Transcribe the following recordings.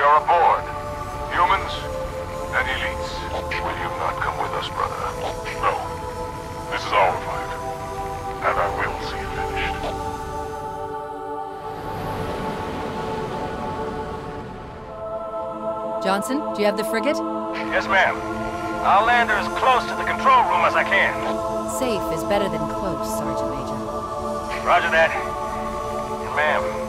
We are aboard. Humans and elites. Will you not come with us, brother? No. This is our fight. And I will see it finished. Johnson, do you have the frigate? Yes, ma'am. I'll land her as close to the control room as I can. Safe is better than close, Sergeant Major. Roger that. And ma'am,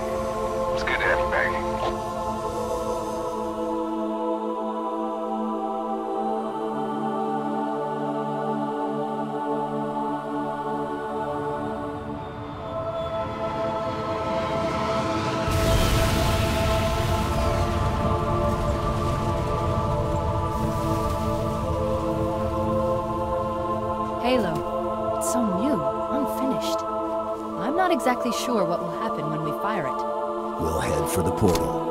not exactly sure what will happen when we fire it. We'll head for the portal.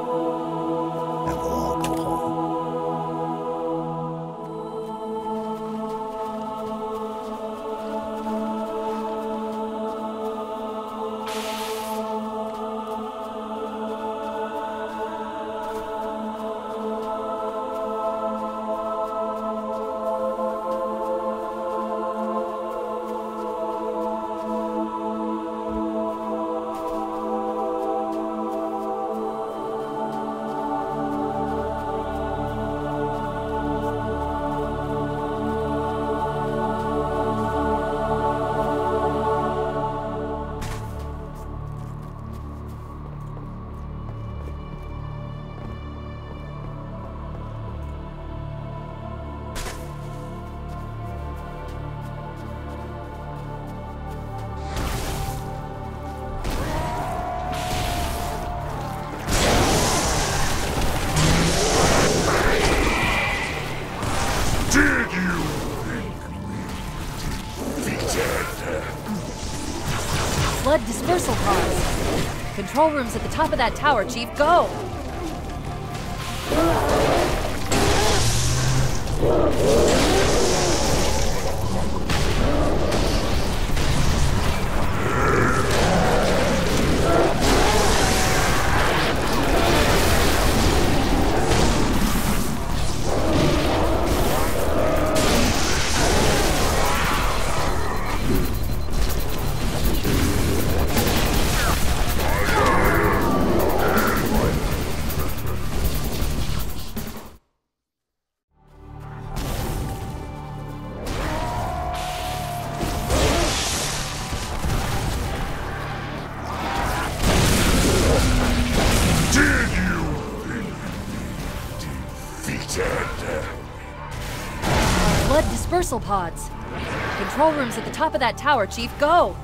Control room's at the top of that tower, Chief. Go! Defeated? Flood dispersal pods. Control room's at the top of that tower, Chief. Go!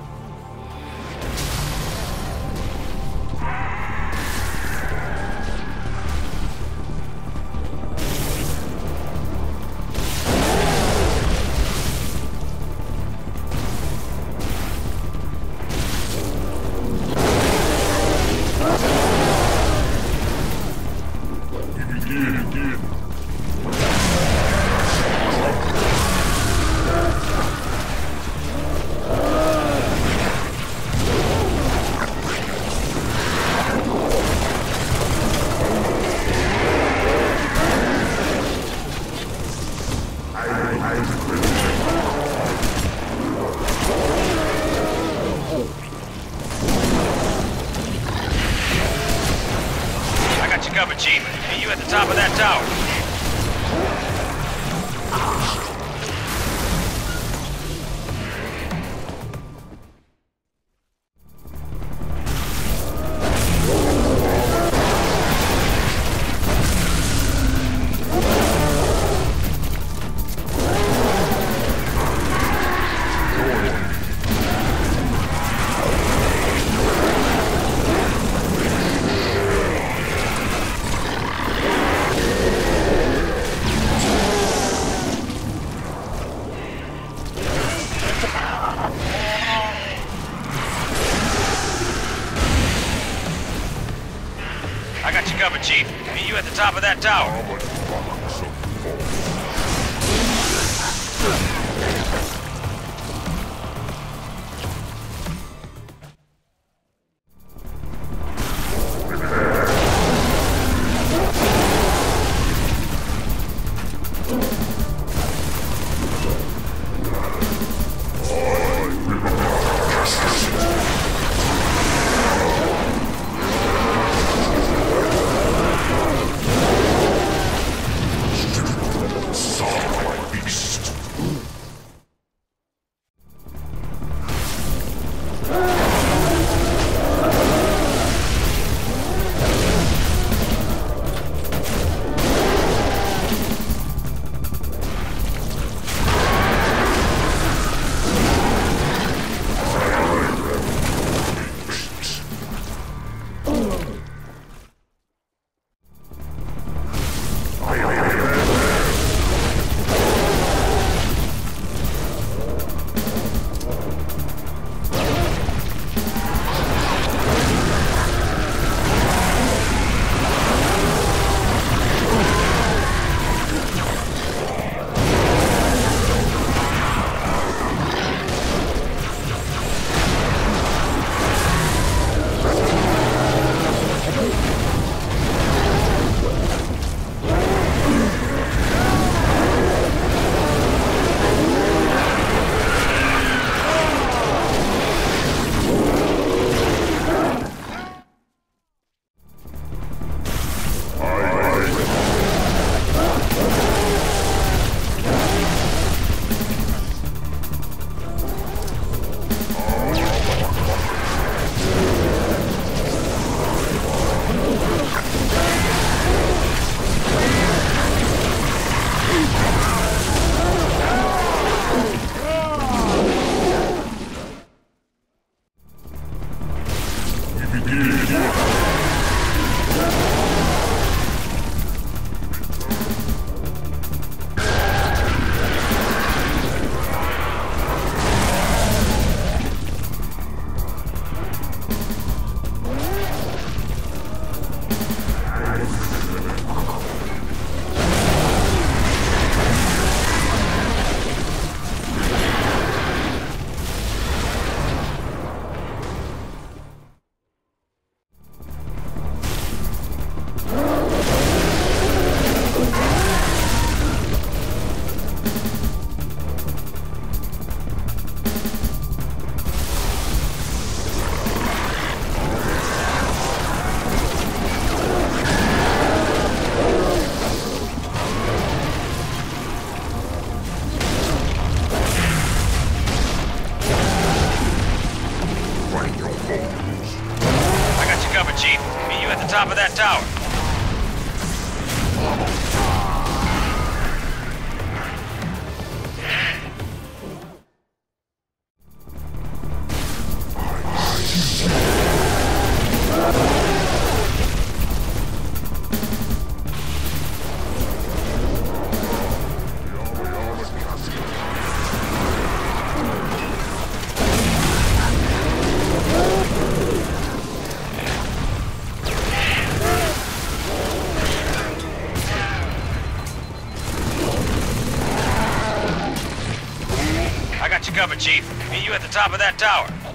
Top of that tower.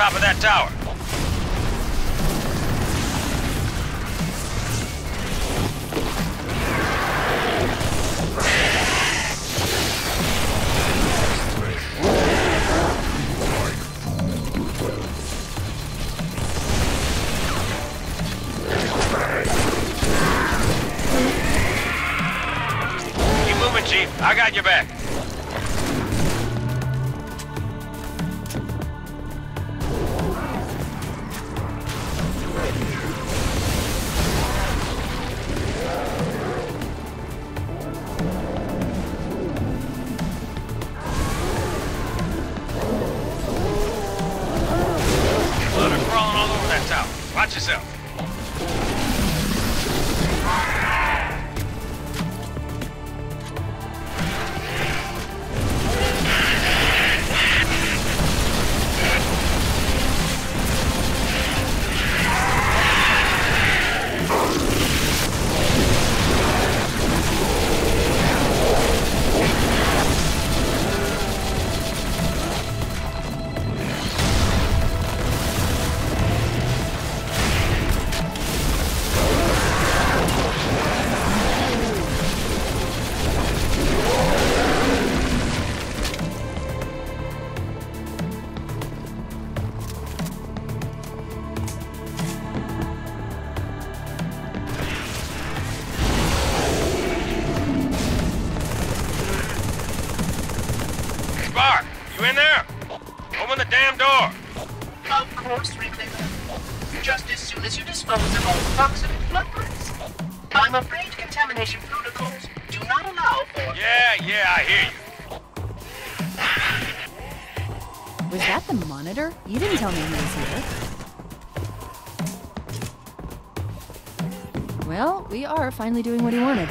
Top of that tower. Spark, you in there? Open the damn door. Of course, Reclaimer. Just as soon as you dispose of all the toxic floodlights. I'm afraid contamination protocols do not allow for... Yeah, yeah, I hear you. Was that the monitor? You didn't tell me he was here. Well, we are finally doing what he wanted.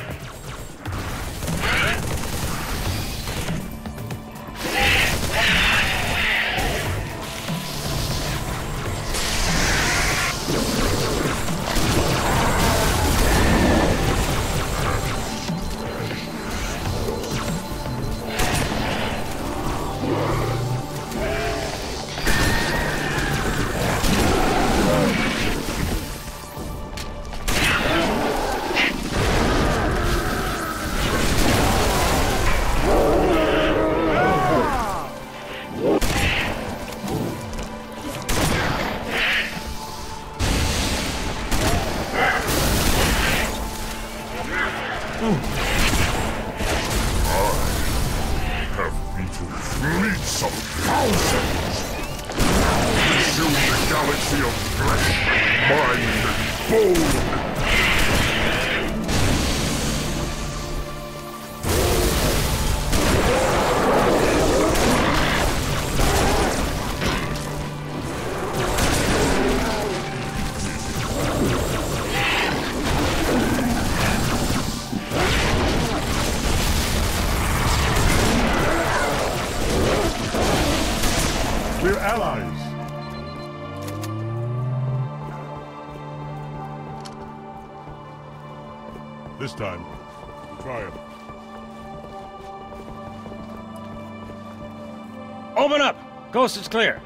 Coast is clear.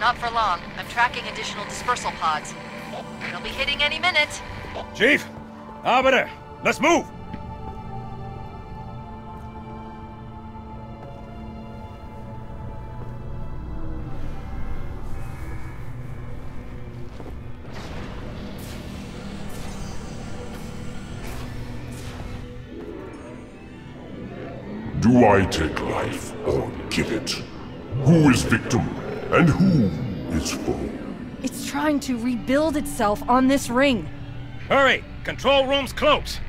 Not for long. I'm tracking additional dispersal pods. They'll be hitting any minute. Chief! Arbiter! Let's move! Do I take Who is victim and who is foe? It's trying to rebuild itself on this ring. Hurry! Control room's close!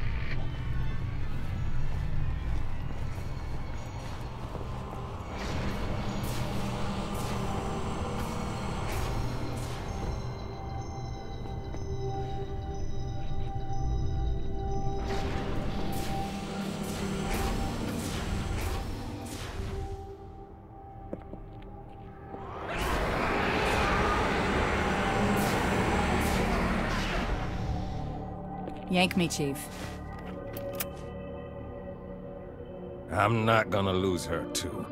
Yank me, Chief. I'm not gonna lose her, too.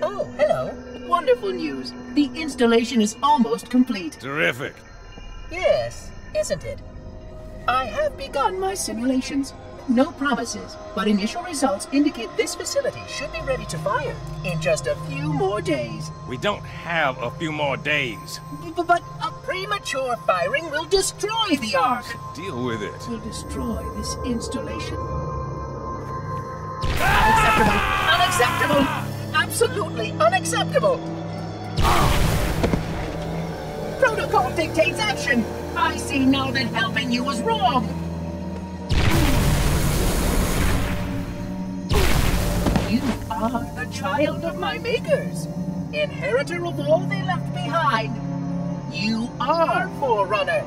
Oh, hello. Wonderful news. The installation is almost complete. Terrific. Yes, isn't it? I have begun my simulations. No promises, but initial results indicate this facility should be ready to fire in just a few more days. We don't have a few more days. B- but a premature firing will destroy the Ark. Deal with it. Will destroy this installation. Unacceptable! Unacceptable! Absolutely unacceptable! Protocol dictates action! I see now that helping you was wrong! The child of my makers, inheritor of all they left behind. You are Forerunner.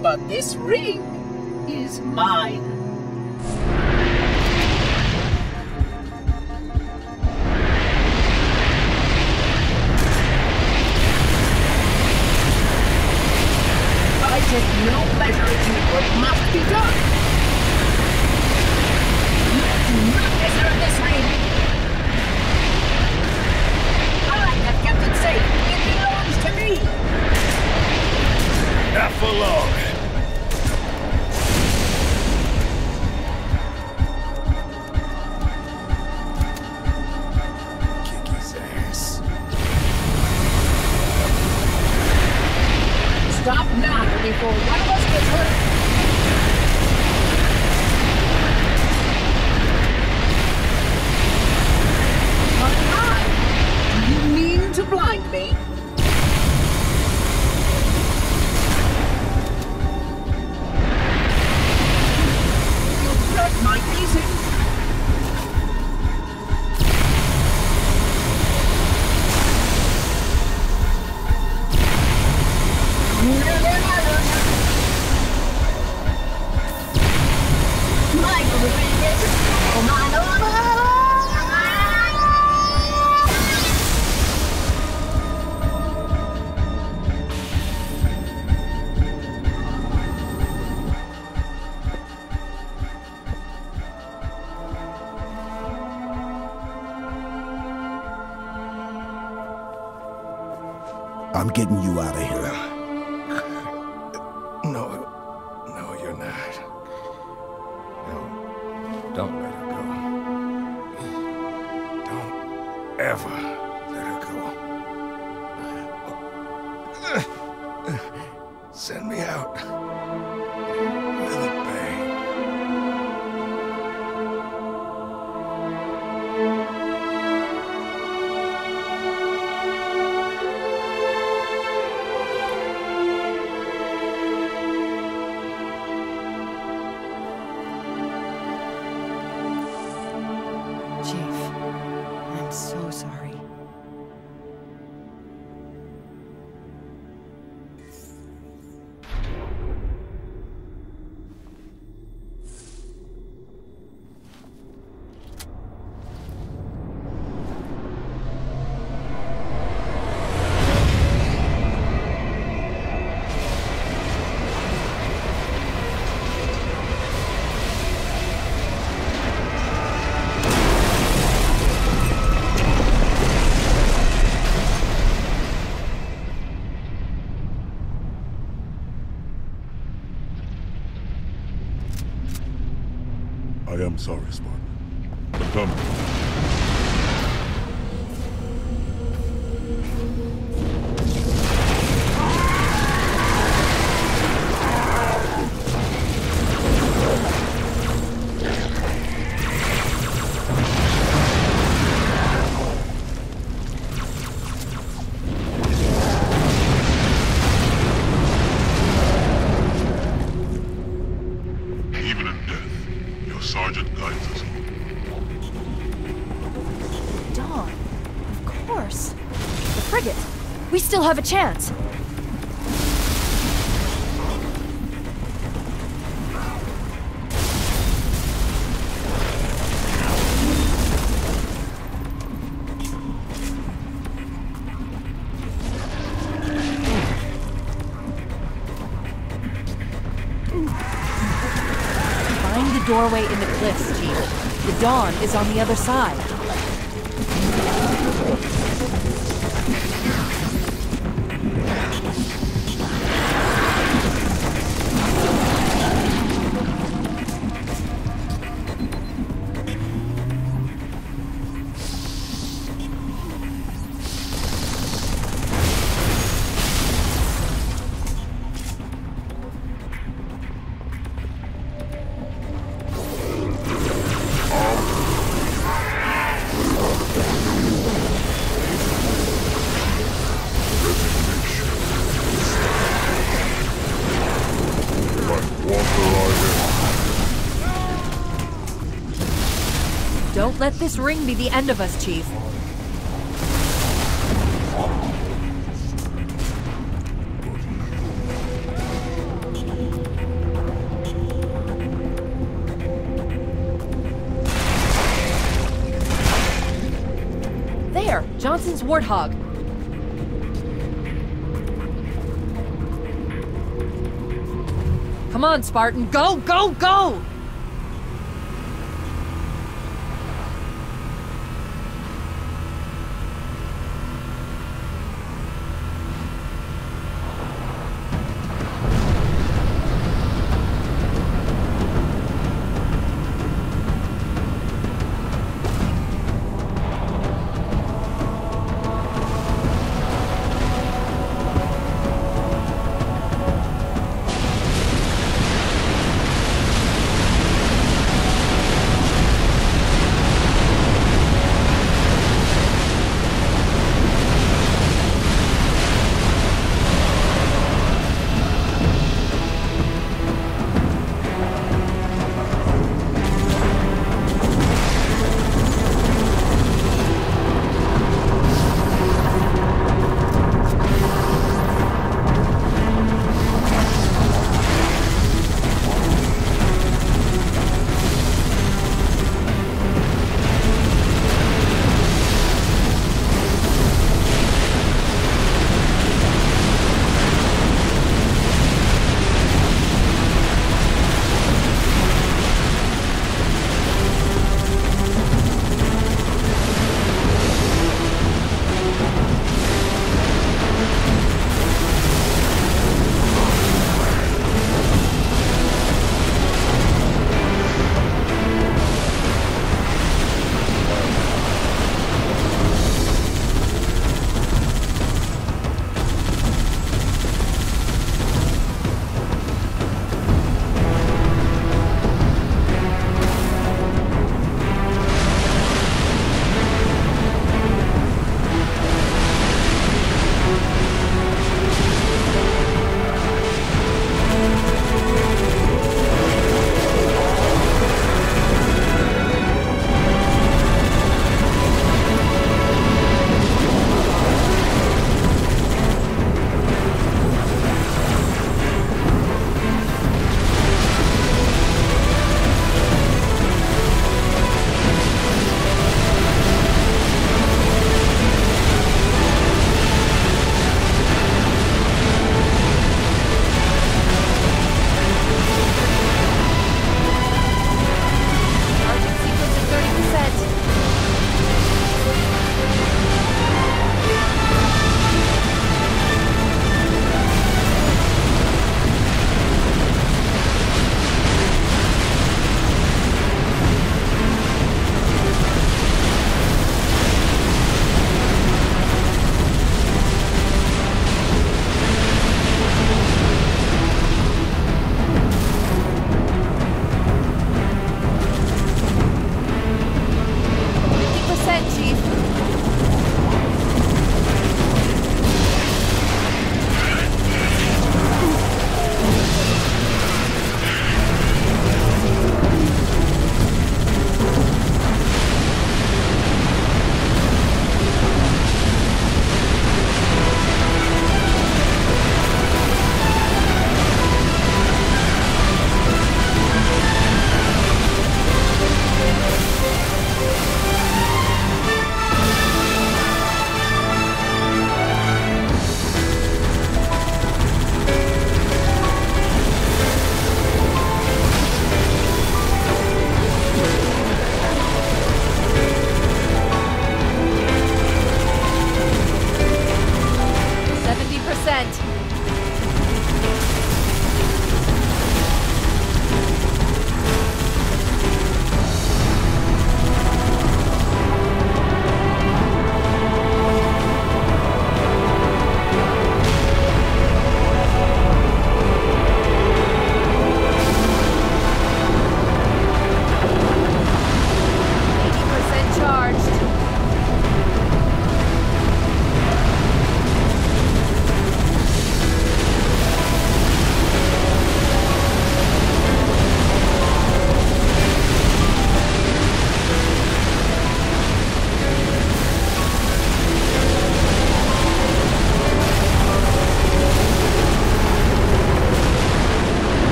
But this ring is mine. I take no pleasure in what must be done. Not sorry, Spartan. Come. Have a chance. Find the doorway in the cliffs, Chief. The dawn is on the other side. Let this ring be the end of us, Chief. There! Johnson's Warthog. Come on, Spartan. Go, go, go!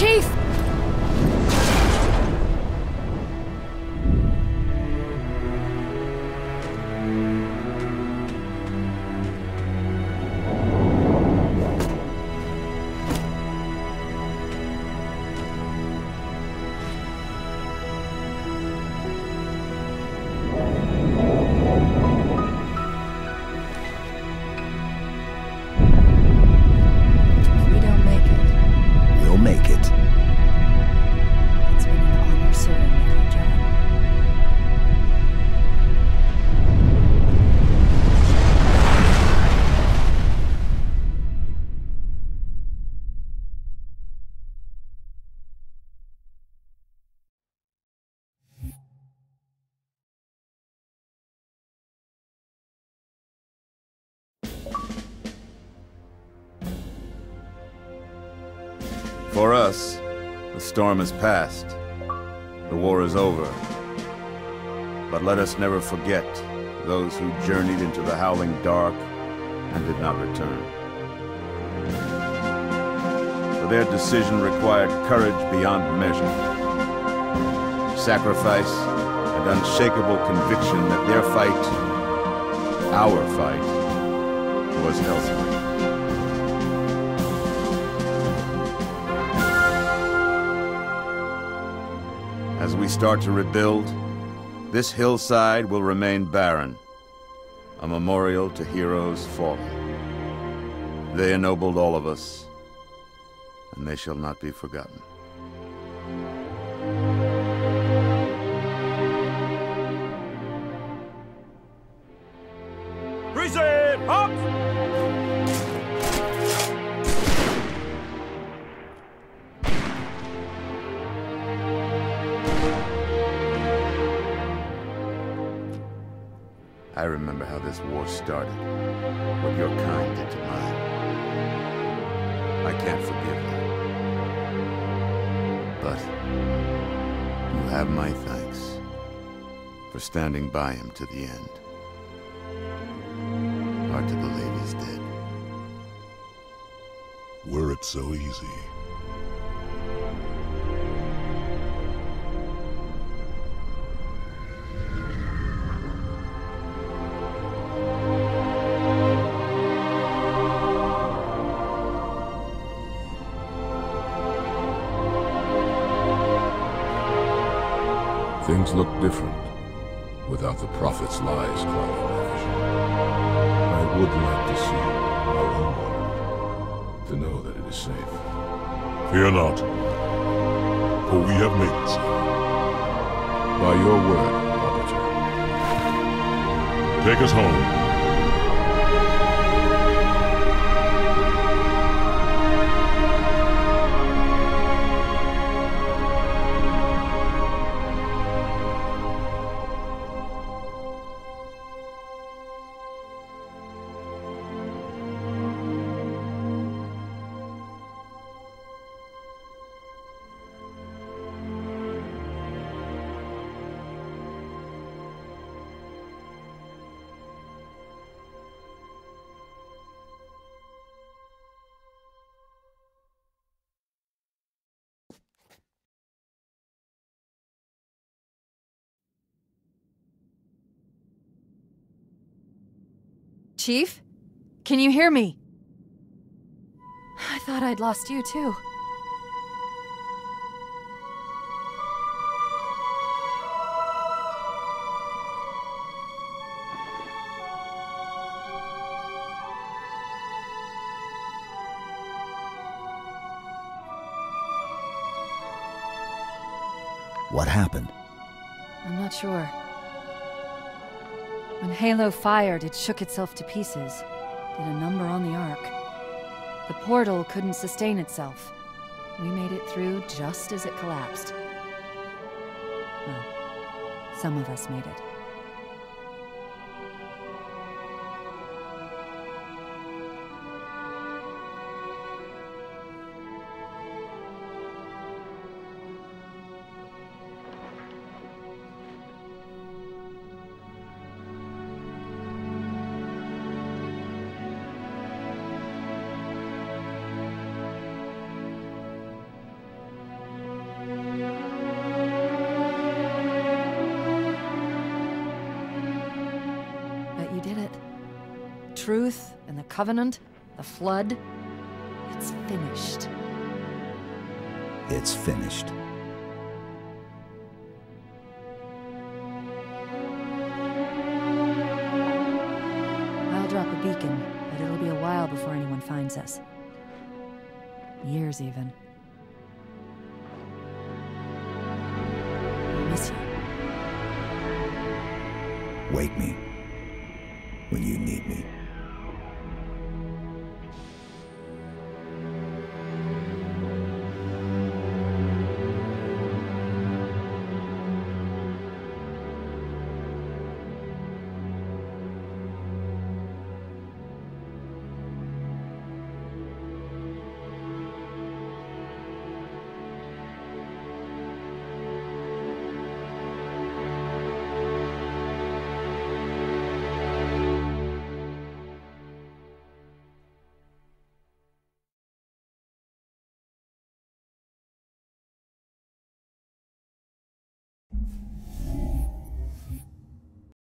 Chief! For us, the storm has passed. The war is over. But let us never forget those who journeyed into the howling dark and did not return. For their decision required courage beyond measure, sacrifice, and unshakable conviction that their fight, our fight, was elsewhere. As we start to rebuild, this hillside will remain barren, a memorial to heroes fallen. They ennobled all of us, and they shall not be forgotten. I remember how this war started, what your kind did to mine. I can't forgive you. But you have my thanks for standing by him to the end. Hard to believe he's dead. Were it so easy. Things look different without the Prophet's lies clouding my vision. I would like to see our own world, to know that it is safe. Fear not, for we have made it so. By your word, Arbiter. Take us home. Chief? Can you hear me? I thought I'd lost you too. What happened? I'm not sure. When Halo fired, it shook itself to pieces. Did a number on the Ark. The portal couldn't sustain itself. We made it through just as it collapsed. Well, some of us made it. Covenant, the Flood, it's finished. It's finished. I'll drop a beacon, but it'll be a while before anyone finds us. Years, even. I miss you. Wake me when you need me.